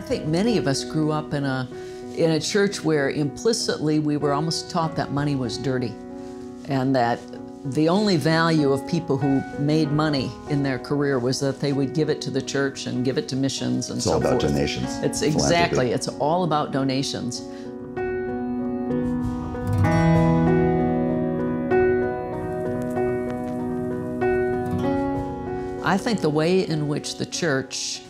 think many of us grew up in a in a church where implicitly we were almost taught that money was dirty and that the only value of people who made money in their career was that they would give it to the church and give it to missions and It's so all about forth. donations. It's exactly, it's all about donations. I think the way in which the church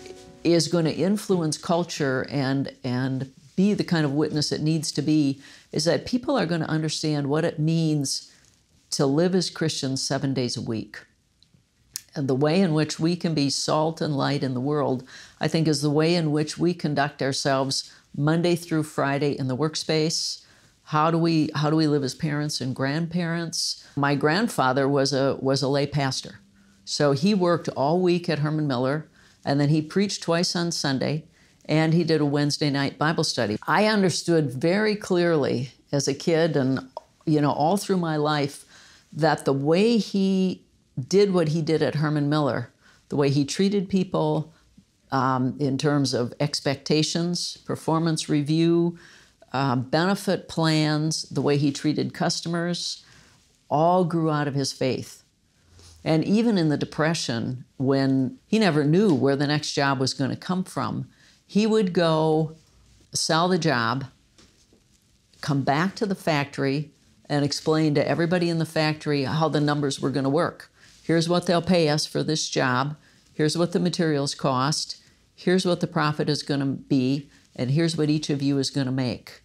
is going to influence culture and and be the kind of witness it needs to be is that people are going to understand what it means to live as Christians 7 days a week. And the way in which we can be salt and light in the world, I think, is the way in which we conduct ourselves Monday through Friday in the workspace. How do we how do we live as parents and grandparents? My grandfather was a was a lay pastor. So he worked all week at Herman Miller and then he preached twice on Sunday and he did a Wednesday night Bible study. I understood very clearly as a kid and you know all through my life that the way he did what he did at Herman Miller, the way he treated people um, in terms of expectations, performance review, uh, benefit plans, the way he treated customers, all grew out of his faith. And even in the Depression, when he never knew where the next job was going to come from, he would go sell the job, come back to the factory, and explain to everybody in the factory how the numbers were going to work. Here's what they'll pay us for this job. Here's what the materials cost. Here's what the profit is going to be. And here's what each of you is going to make.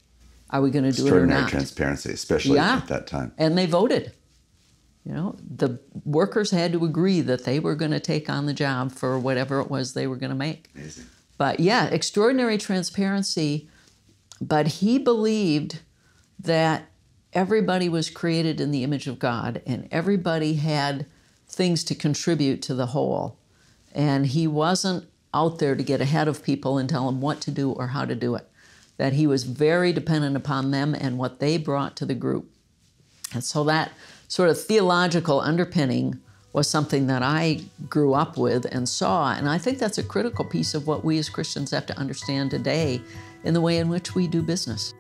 Are we going to do it or Extraordinary transparency, especially Yeah. at that time. and they voted. You know, the workers had to agree that they were going to take on the job for whatever it was they were going to make. Amazing. But yeah, extraordinary transparency. But he believed that everybody was created in the image of God and everybody had things to contribute to the whole. And he wasn't out there to get ahead of people and tell them what to do or how to do it. That he was very dependent upon them and what they brought to the group. And so that sort of theological underpinning was something that I grew up with and saw. And I think that's a critical piece of what we as Christians have to understand today in the way in which we do business.